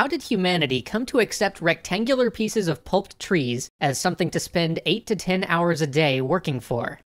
how did humanity come to accept rectangular pieces of pulped trees as something to spend 8 to 10 hours a day working for?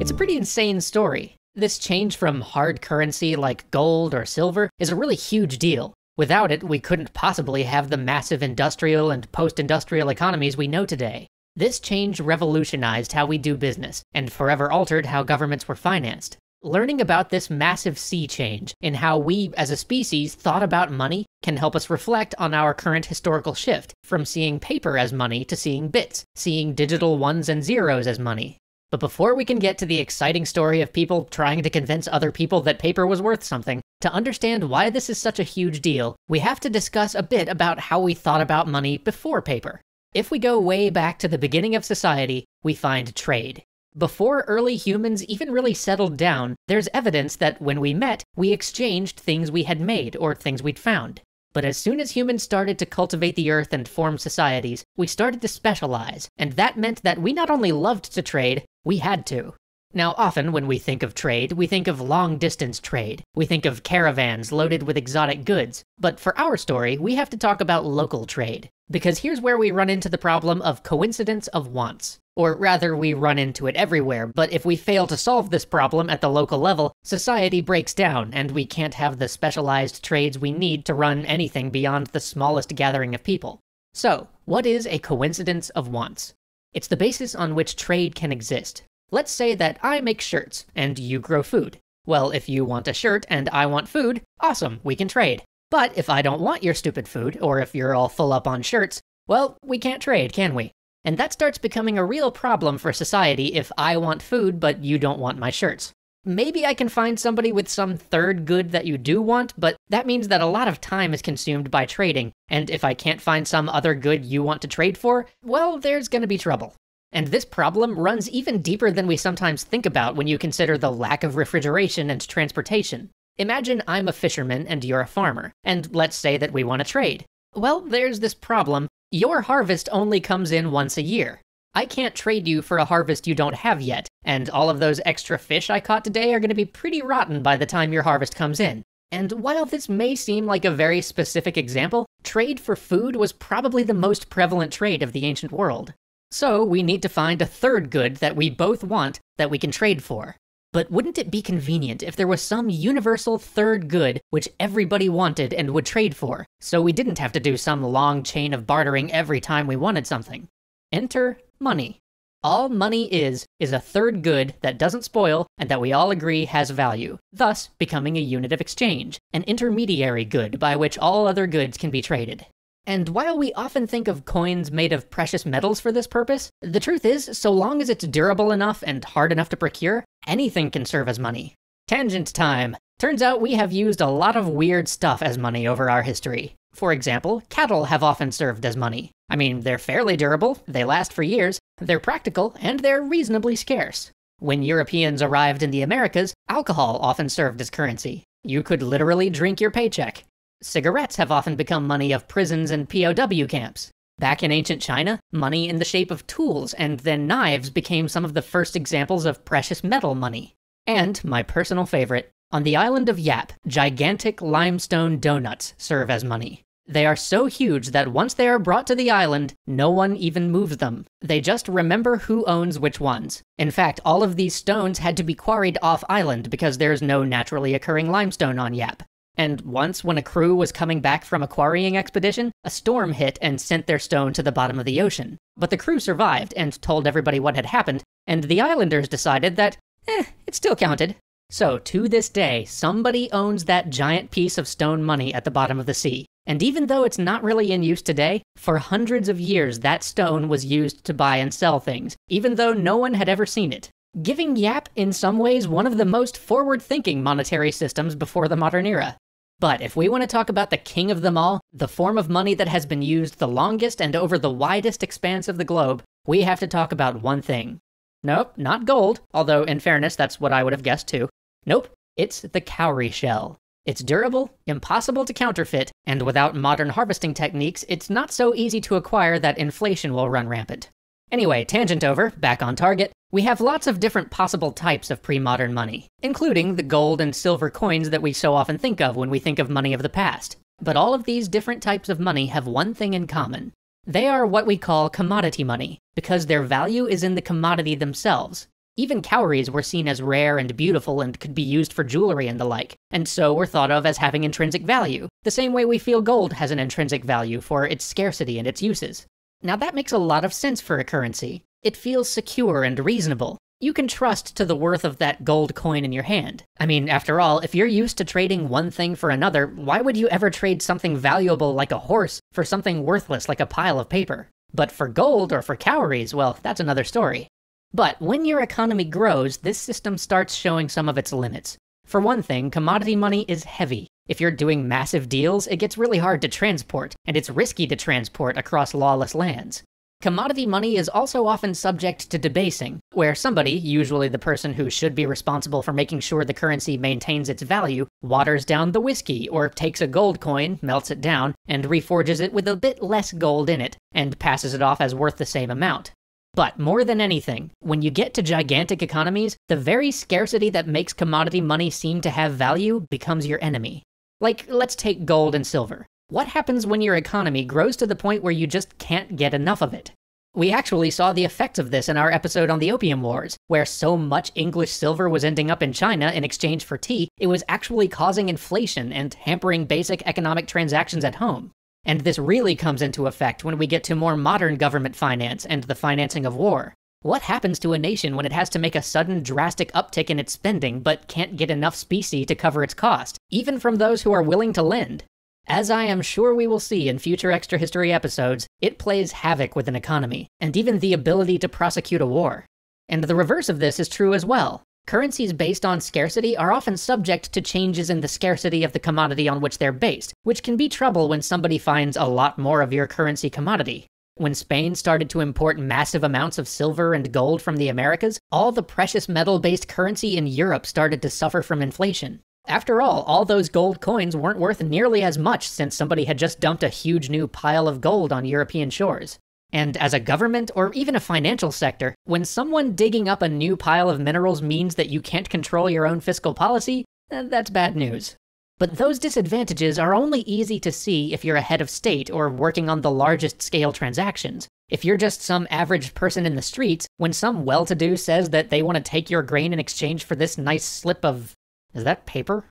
It's a pretty insane story. This change from hard currency like gold or silver is a really huge deal. Without it, we couldn't possibly have the massive industrial and post industrial economies we know today. This change revolutionized how we do business and forever altered how governments were financed. Learning about this massive sea change in how we as a species thought about money can help us reflect on our current historical shift from seeing paper as money to seeing bits, seeing digital ones and zeros as money. But before we can get to the exciting story of people trying to convince other people that paper was worth something, to understand why this is such a huge deal, we have to discuss a bit about how we thought about money before paper. If we go way back to the beginning of society, we find trade. Before early humans even really settled down, there's evidence that when we met, we exchanged things we had made or things we'd found. But as soon as humans started to cultivate the earth and form societies, we started to specialize, and that meant that we not only loved to trade, we had to. Now, often when we think of trade, we think of long distance trade. We think of caravans loaded with exotic goods. But for our story, we have to talk about local trade. Because here's where we run into the problem of coincidence of wants. Or rather, we run into it everywhere, but if we fail to solve this problem at the local level, society breaks down, and we can't have the specialized trades we need to run anything beyond the smallest gathering of people. So, what is a coincidence of wants? It's the basis on which trade can exist. Let's say that I make shirts, and you grow food. Well, if you want a shirt and I want food, awesome, we can trade. But if I don't want your stupid food, or if you're all full up on shirts, well, we can't trade, can we? And that starts becoming a real problem for society if I want food but you don't want my shirts. Maybe I can find somebody with some third good that you do want, but that means that a lot of time is consumed by trading, and if I can't find some other good you want to trade for, well, there's gonna be trouble. And this problem runs even deeper than we sometimes think about when you consider the lack of refrigeration and transportation. Imagine I'm a fisherman and you're a farmer, and let's say that we want to trade. Well, there's this problem. Your harvest only comes in once a year. I can't trade you for a harvest you don't have yet, and all of those extra fish I caught today are going to be pretty rotten by the time your harvest comes in. And while this may seem like a very specific example, trade for food was probably the most prevalent trade of the ancient world. So we need to find a third good that we both want that we can trade for. But wouldn't it be convenient if there was some universal third good which everybody wanted and would trade for, so we didn't have to do some long chain of bartering every time we wanted something? Enter money. All money is, is a third good that doesn't spoil and that we all agree has value, thus becoming a unit of exchange, an intermediary good by which all other goods can be traded. And while we often think of coins made of precious metals for this purpose, the truth is, so long as it's durable enough and hard enough to procure, anything can serve as money. Tangent time. Turns out we have used a lot of weird stuff as money over our history. For example, cattle have often served as money. I mean, they're fairly durable, they last for years, they're practical, and they're reasonably scarce. When Europeans arrived in the Americas, alcohol often served as currency. You could literally drink your paycheck. Cigarettes have often become money of prisons and POW camps. Back in ancient China, money in the shape of tools and then knives became some of the first examples of precious metal money. And, my personal favorite, on the island of Yap, gigantic limestone donuts serve as money. They are so huge that once they are brought to the island, no one even moves them. They just remember who owns which ones. In fact, all of these stones had to be quarried off island because there's no naturally occurring limestone on Yap. And once, when a crew was coming back from a quarrying expedition, a storm hit and sent their stone to the bottom of the ocean. But the crew survived and told everybody what had happened, and the islanders decided that, eh, it still counted. So, to this day, somebody owns that giant piece of stone money at the bottom of the sea. And even though it's not really in use today, for hundreds of years that stone was used to buy and sell things, even though no one had ever seen it. Giving Yap, in some ways, one of the most forward thinking monetary systems before the modern era. But if we want to talk about the king of them all, the form of money that has been used the longest and over the widest expanse of the globe, we have to talk about one thing. Nope, not gold, although in fairness, that's what I would have guessed too. Nope, it's the cowrie shell. It's durable, impossible to counterfeit, and without modern harvesting techniques, it's not so easy to acquire that inflation will run rampant. Anyway, tangent over, back on target. We have lots of different possible types of pre modern money, including the gold and silver coins that we so often think of when we think of money of the past. But all of these different types of money have one thing in common. They are what we call commodity money, because their value is in the commodity themselves. Even cowries were seen as rare and beautiful and could be used for jewelry and the like, and so were thought of as having intrinsic value, the same way we feel gold has an intrinsic value for its scarcity and its uses. Now that makes a lot of sense for a currency. It feels secure and reasonable. You can trust to the worth of that gold coin in your hand. I mean, after all, if you're used to trading one thing for another, why would you ever trade something valuable like a horse for something worthless like a pile of paper? But for gold or for cowries, well, that's another story. But when your economy grows, this system starts showing some of its limits. For one thing, commodity money is heavy. If you're doing massive deals, it gets really hard to transport, and it's risky to transport across lawless lands. Commodity money is also often subject to debasing, where somebody, usually the person who should be responsible for making sure the currency maintains its value, waters down the whiskey or takes a gold coin, melts it down, and reforges it with a bit less gold in it, and passes it off as worth the same amount. But more than anything, when you get to gigantic economies, the very scarcity that makes commodity money seem to have value becomes your enemy. Like, let's take gold and silver. What happens when your economy grows to the point where you just can't get enough of it? We actually saw the effects of this in our episode on the Opium Wars, where so much English silver was ending up in China in exchange for tea, it was actually causing inflation and hampering basic economic transactions at home. And this really comes into effect when we get to more modern government finance and the financing of war. What happens to a nation when it has to make a sudden drastic uptick in its spending but can't get enough specie to cover its cost, even from those who are willing to lend? As I am sure we will see in future Extra History episodes, it plays havoc with an economy, and even the ability to prosecute a war. And the reverse of this is true as well. Currencies based on scarcity are often subject to changes in the scarcity of the commodity on which they're based, which can be trouble when somebody finds a lot more of your currency commodity. When Spain started to import massive amounts of silver and gold from the Americas, all the precious metal based currency in Europe started to suffer from inflation. After all, all those gold coins weren't worth nearly as much since somebody had just dumped a huge new pile of gold on European shores. And as a government or even a financial sector, when someone digging up a new pile of minerals means that you can't control your own fiscal policy, eh, that's bad news. But those disadvantages are only easy to see if you're a head of state or working on the largest scale transactions. If you're just some average person in the streets, when some well to do says that they want to take your grain in exchange for this nice slip of. is that paper?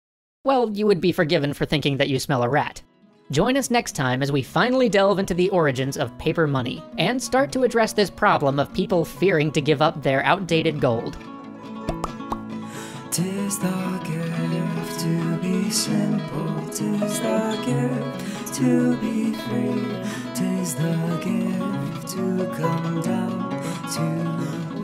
Well, you would be forgiven for thinking that you smell a rat. Join us next time as we finally delve into the origins of paper money and start to address this problem of people fearing to give up their outdated gold. Tis the gift to be simple, tis the gift to be free, tis the gift to come down to